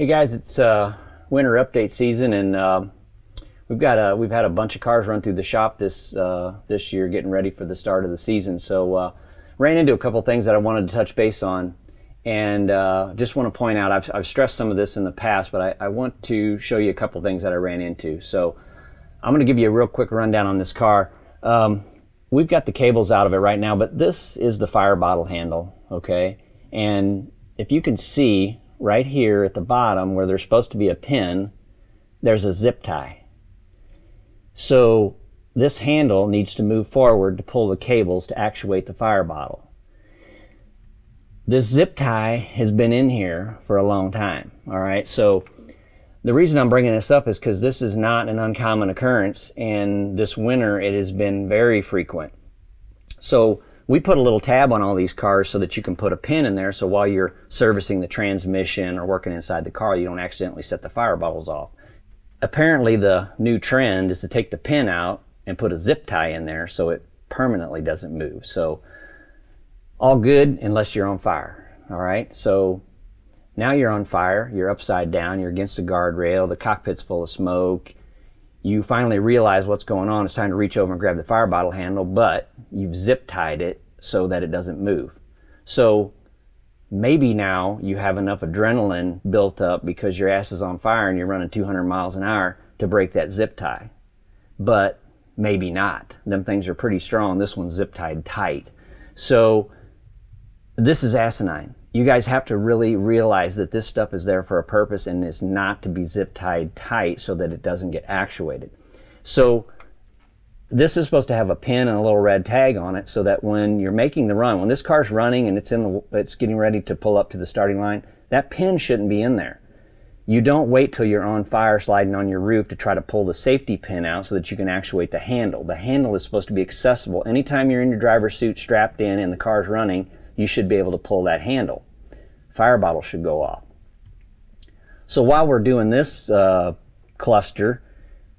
Hey guys, it's uh, winter update season, and uh, we've got a, we've had a bunch of cars run through the shop this uh, this year, getting ready for the start of the season. So uh, ran into a couple things that I wanted to touch base on, and uh, just want to point out I've, I've stressed some of this in the past, but I, I want to show you a couple things that I ran into. So I'm going to give you a real quick rundown on this car. Um, we've got the cables out of it right now, but this is the fire bottle handle, okay? And if you can see right here at the bottom where there's supposed to be a pin, there's a zip tie. So this handle needs to move forward to pull the cables to actuate the fire bottle. This zip tie has been in here for a long time, all right? So the reason I'm bringing this up is because this is not an uncommon occurrence, and this winter it has been very frequent. So we put a little tab on all these cars so that you can put a pin in there so while you're servicing the transmission or working inside the car, you don't accidentally set the fire bottles off. Apparently, the new trend is to take the pin out and put a zip tie in there so it permanently doesn't move. So, all good unless you're on fire. All right, so now you're on fire, you're upside down, you're against the guardrail, the cockpit's full of smoke, you finally realize what's going on. It's time to reach over and grab the fire bottle handle, but you've zip tied it so that it doesn't move. So maybe now you have enough adrenaline built up because your ass is on fire and you're running 200 miles an hour to break that zip tie. But maybe not. Them things are pretty strong. This one's zip tied tight. So this is asinine you guys have to really realize that this stuff is there for a purpose and is not to be zip tied tight so that it doesn't get actuated. So this is supposed to have a pin and a little red tag on it so that when you're making the run, when this car's running and it's in the, it's getting ready to pull up to the starting line, that pin shouldn't be in there. You don't wait till you're on fire sliding on your roof to try to pull the safety pin out so that you can actuate the handle. The handle is supposed to be accessible. Anytime you're in your driver's suit strapped in and the car's running, you should be able to pull that handle. Fire bottle should go off. So while we're doing this uh, cluster,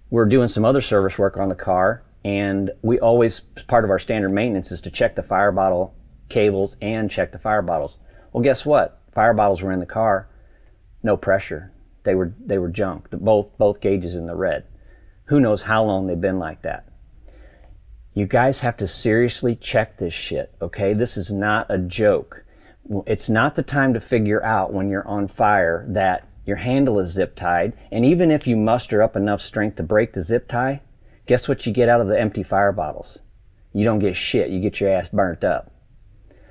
we're doing some other service work on the car, and we always, part of our standard maintenance is to check the fire bottle cables and check the fire bottles. Well, guess what? Fire bottles were in the car, no pressure. They were they were junk. Both both gauges in the red. Who knows how long they've been like that? You guys have to seriously check this shit, okay? This is not a joke. It's not the time to figure out when you're on fire that your handle is zip tied. And even if you muster up enough strength to break the zip tie, guess what you get out of the empty fire bottles? You don't get shit. You get your ass burnt up.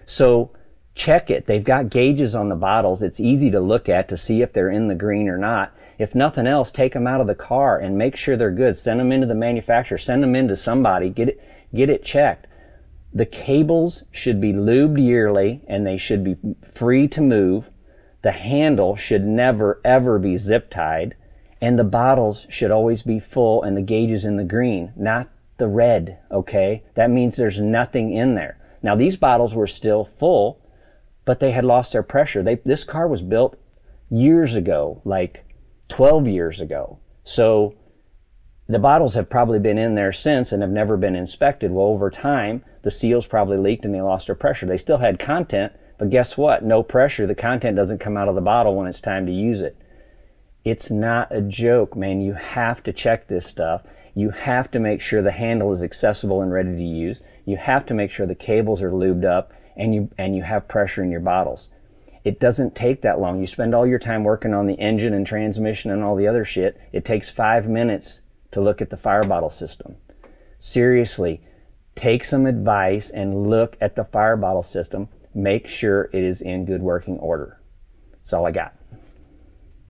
So check it. They've got gauges on the bottles. It's easy to look at to see if they're in the green or not. If nothing else, take them out of the car and make sure they're good. Send them into the manufacturer. Send them into somebody. Get it, get it checked. The cables should be lubed yearly and they should be free to move. The handle should never ever be zip tied. And the bottles should always be full and the gauges in the green, not the red, okay? That means there's nothing in there. Now these bottles were still full, but they had lost their pressure. They, this car was built years ago, like 12 years ago. So the bottles have probably been in there since and have never been inspected. Well, over time, the seals probably leaked and they lost their pressure. They still had content, but guess what? No pressure. The content doesn't come out of the bottle when it's time to use it. It's not a joke, man. You have to check this stuff. You have to make sure the handle is accessible and ready to use. You have to make sure the cables are lubed up and you and you have pressure in your bottles. It doesn't take that long. You spend all your time working on the engine and transmission and all the other shit. It takes five minutes to look at the fire bottle system. Seriously, take some advice and look at the fire bottle system. Make sure it is in good working order. That's all I got.